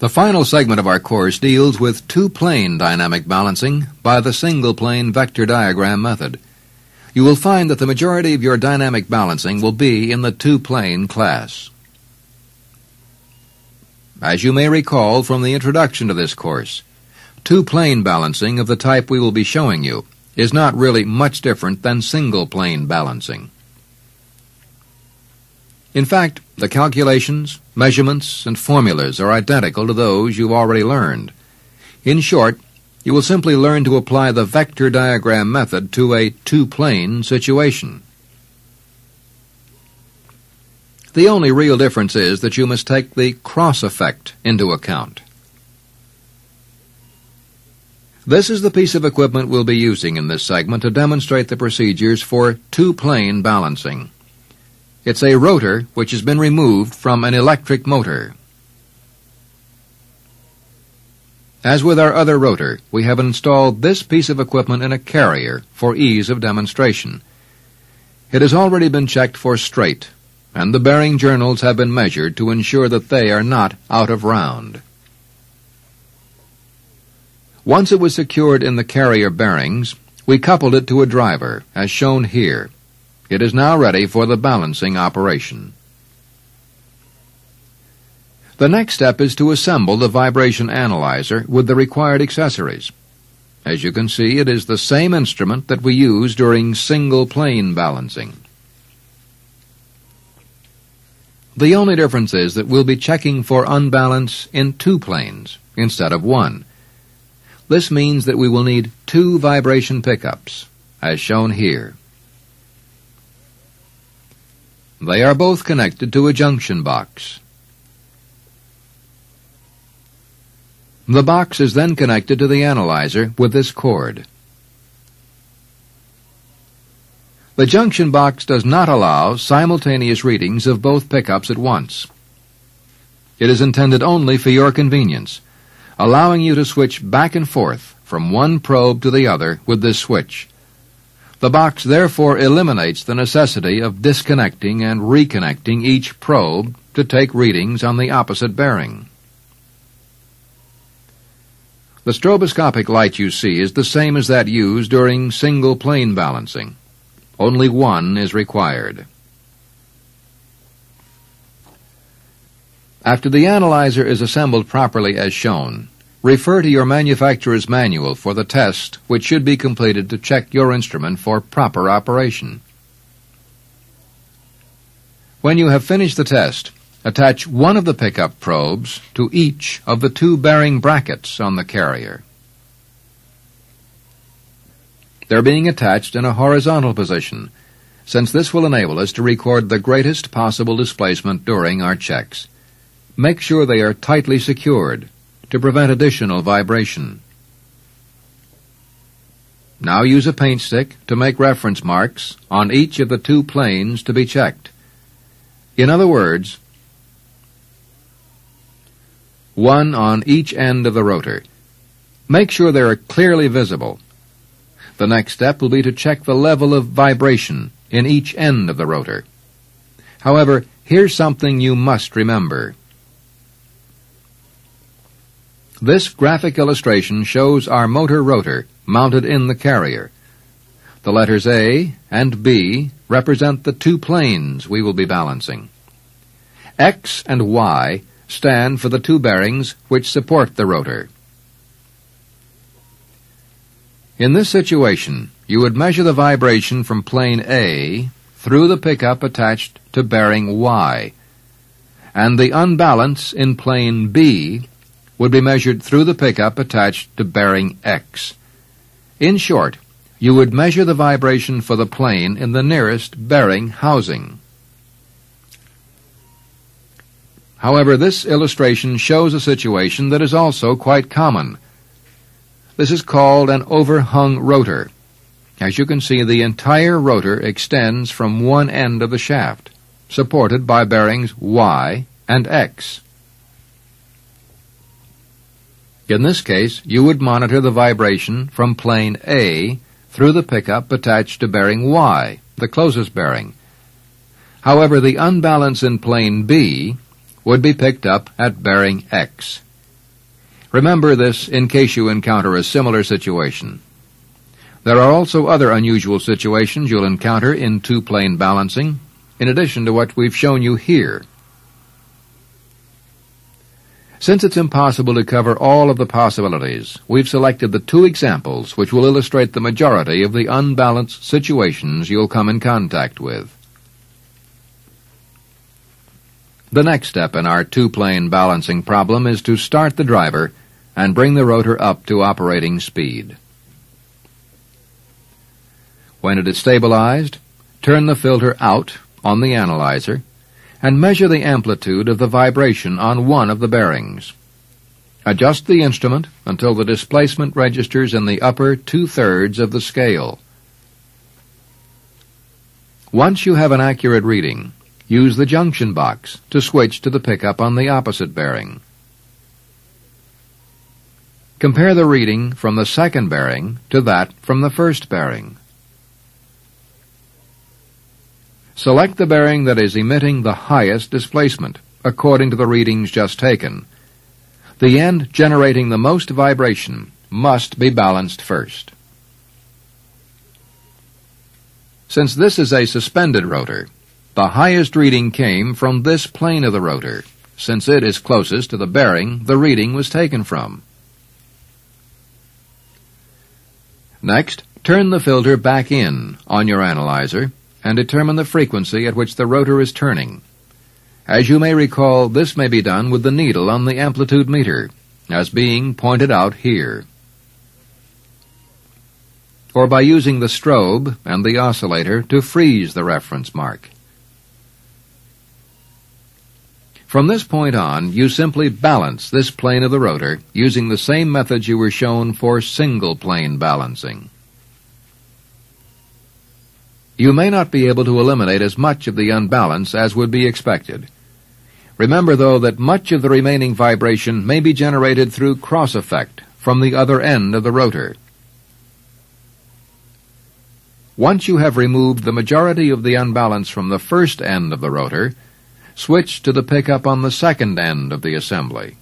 The final segment of our course deals with two-plane dynamic balancing by the single-plane vector diagram method. You will find that the majority of your dynamic balancing will be in the two-plane class. As you may recall from the introduction to this course, two-plane balancing of the type we will be showing you is not really much different than single-plane balancing. In fact, the calculations, measurements, and formulas are identical to those you've already learned. In short, you will simply learn to apply the vector diagram method to a two-plane situation. The only real difference is that you must take the cross effect into account. This is the piece of equipment we'll be using in this segment to demonstrate the procedures for two-plane balancing. It's a rotor which has been removed from an electric motor. As with our other rotor, we have installed this piece of equipment in a carrier for ease of demonstration. It has already been checked for straight, and the bearing journals have been measured to ensure that they are not out of round. Once it was secured in the carrier bearings, we coupled it to a driver, as shown here. It is now ready for the balancing operation. The next step is to assemble the vibration analyzer with the required accessories. As you can see, it is the same instrument that we use during single plane balancing. The only difference is that we'll be checking for unbalance in two planes instead of one. This means that we will need two vibration pickups, as shown here. They are both connected to a junction box. The box is then connected to the analyzer with this cord. The junction box does not allow simultaneous readings of both pickups at once. It is intended only for your convenience, allowing you to switch back and forth from one probe to the other with this switch. The box therefore eliminates the necessity of disconnecting and reconnecting each probe to take readings on the opposite bearing. The stroboscopic light you see is the same as that used during single plane balancing. Only one is required. After the analyzer is assembled properly as shown, Refer to your manufacturer's manual for the test which should be completed to check your instrument for proper operation. When you have finished the test, attach one of the pickup probes to each of the two bearing brackets on the carrier. They're being attached in a horizontal position, since this will enable us to record the greatest possible displacement during our checks. Make sure they are tightly secured to prevent additional vibration. Now use a paint stick to make reference marks on each of the two planes to be checked. In other words, one on each end of the rotor. Make sure they are clearly visible. The next step will be to check the level of vibration in each end of the rotor. However, here's something you must remember. This graphic illustration shows our motor rotor mounted in the carrier. The letters A and B represent the two planes we will be balancing. X and Y stand for the two bearings which support the rotor. In this situation, you would measure the vibration from plane A through the pickup attached to bearing Y, and the unbalance in plane B would be measured through the pickup attached to bearing X. In short, you would measure the vibration for the plane in the nearest bearing housing. However, this illustration shows a situation that is also quite common. This is called an overhung rotor. As you can see, the entire rotor extends from one end of the shaft, supported by bearings Y and X. In this case, you would monitor the vibration from plane A through the pickup attached to bearing Y, the closest bearing. However, the unbalance in plane B would be picked up at bearing X. Remember this in case you encounter a similar situation. There are also other unusual situations you'll encounter in two-plane balancing, in addition to what we've shown you here. Since it's impossible to cover all of the possibilities, we've selected the two examples which will illustrate the majority of the unbalanced situations you'll come in contact with. The next step in our two-plane balancing problem is to start the driver and bring the rotor up to operating speed. When it is stabilized, turn the filter out on the analyzer and measure the amplitude of the vibration on one of the bearings. Adjust the instrument until the displacement registers in the upper two-thirds of the scale. Once you have an accurate reading, use the junction box to switch to the pickup on the opposite bearing. Compare the reading from the second bearing to that from the first bearing. Select the bearing that is emitting the highest displacement, according to the readings just taken. The end generating the most vibration must be balanced first. Since this is a suspended rotor, the highest reading came from this plane of the rotor, since it is closest to the bearing the reading was taken from. Next, turn the filter back in on your analyzer and determine the frequency at which the rotor is turning. As you may recall, this may be done with the needle on the amplitude meter, as being pointed out here. Or by using the strobe and the oscillator to freeze the reference mark. From this point on, you simply balance this plane of the rotor using the same methods you were shown for single plane balancing. You may not be able to eliminate as much of the unbalance as would be expected. Remember, though, that much of the remaining vibration may be generated through cross effect from the other end of the rotor. Once you have removed the majority of the unbalance from the first end of the rotor, switch to the pickup on the second end of the assembly.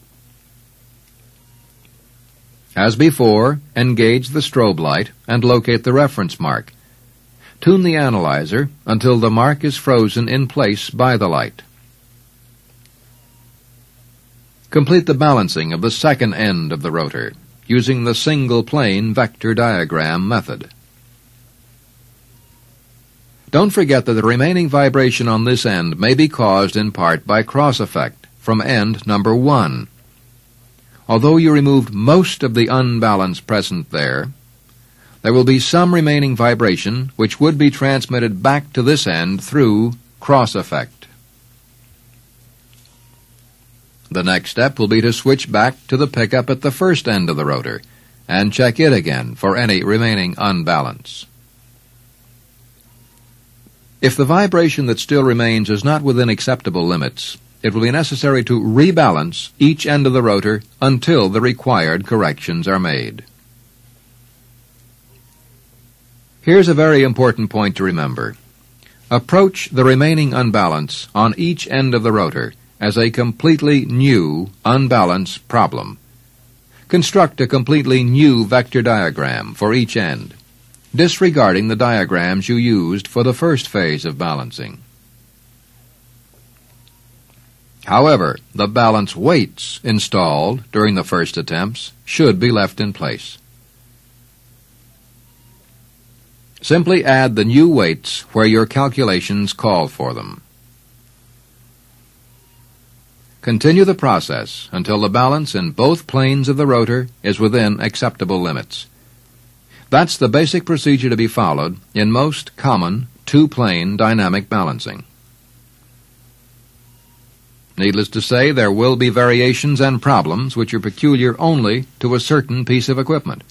As before, engage the strobe light and locate the reference mark. Tune the analyzer until the mark is frozen in place by the light. Complete the balancing of the second end of the rotor using the single plane vector diagram method. Don't forget that the remaining vibration on this end may be caused in part by cross effect from end number one. Although you removed most of the unbalance present there, there will be some remaining vibration which would be transmitted back to this end through cross effect. The next step will be to switch back to the pickup at the first end of the rotor and check it again for any remaining unbalance. If the vibration that still remains is not within acceptable limits, it will be necessary to rebalance each end of the rotor until the required corrections are made. Here's a very important point to remember. Approach the remaining unbalance on each end of the rotor as a completely new unbalance problem. Construct a completely new vector diagram for each end disregarding the diagrams you used for the first phase of balancing. However, the balance weights installed during the first attempts should be left in place. Simply add the new weights where your calculations call for them. Continue the process until the balance in both planes of the rotor is within acceptable limits. That's the basic procedure to be followed in most common two-plane dynamic balancing. Needless to say, there will be variations and problems which are peculiar only to a certain piece of equipment.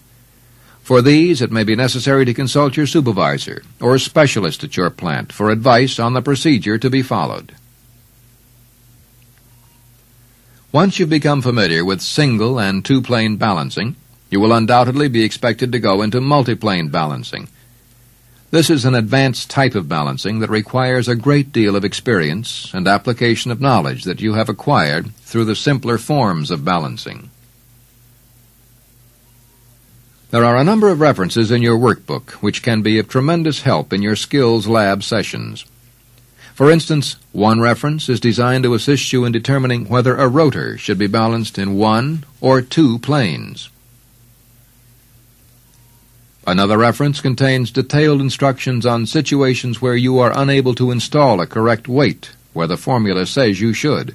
For these, it may be necessary to consult your supervisor or a specialist at your plant for advice on the procedure to be followed. Once you've become familiar with single and two-plane balancing, you will undoubtedly be expected to go into multiplane balancing. This is an advanced type of balancing that requires a great deal of experience and application of knowledge that you have acquired through the simpler forms of balancing. There are a number of references in your workbook which can be of tremendous help in your skills lab sessions. For instance, one reference is designed to assist you in determining whether a rotor should be balanced in one or two planes. Another reference contains detailed instructions on situations where you are unable to install a correct weight where the formula says you should.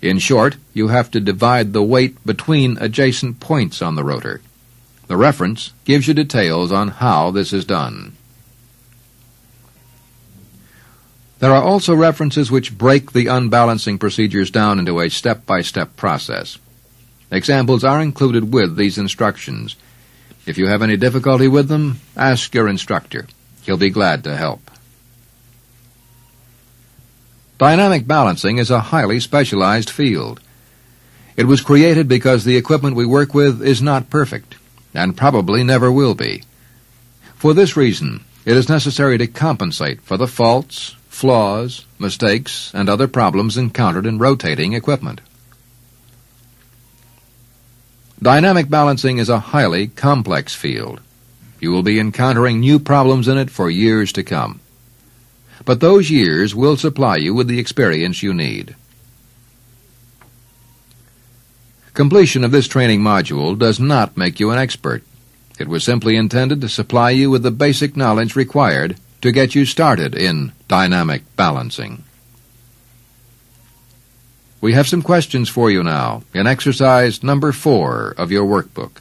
In short, you have to divide the weight between adjacent points on the rotor. The reference gives you details on how this is done. There are also references which break the unbalancing procedures down into a step-by-step process. Examples are included with these instructions. If you have any difficulty with them, ask your instructor. He'll be glad to help. Dynamic balancing is a highly specialized field. It was created because the equipment we work with is not perfect and probably never will be. For this reason, it is necessary to compensate for the faults, flaws, mistakes, and other problems encountered in rotating equipment. Dynamic balancing is a highly complex field. You will be encountering new problems in it for years to come. But those years will supply you with the experience you need. Completion of this training module does not make you an expert. It was simply intended to supply you with the basic knowledge required to get you started in dynamic balancing. We have some questions for you now in exercise number four of your workbook.